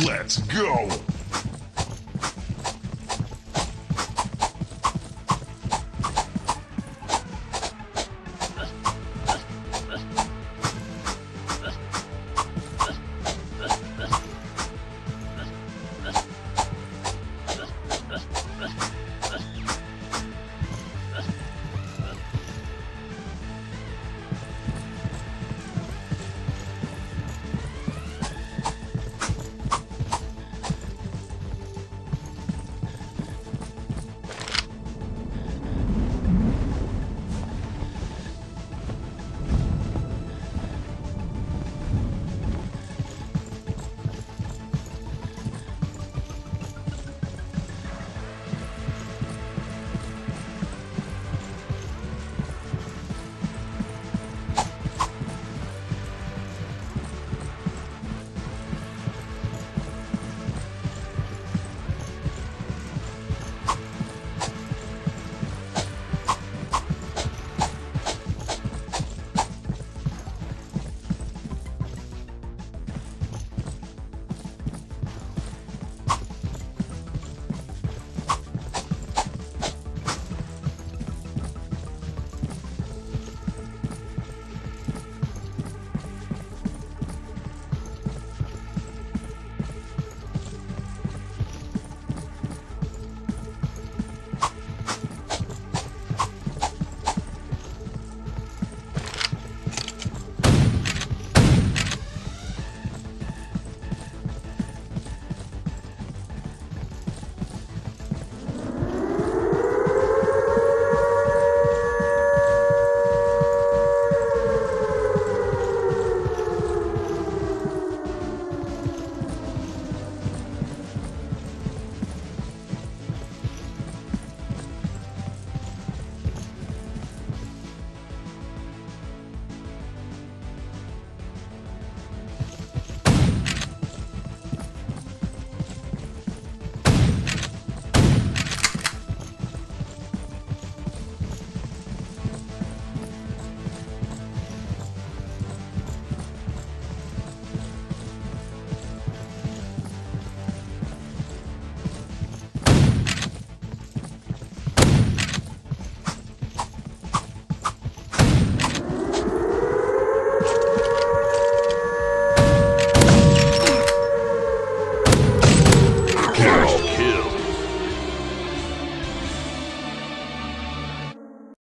Let's go!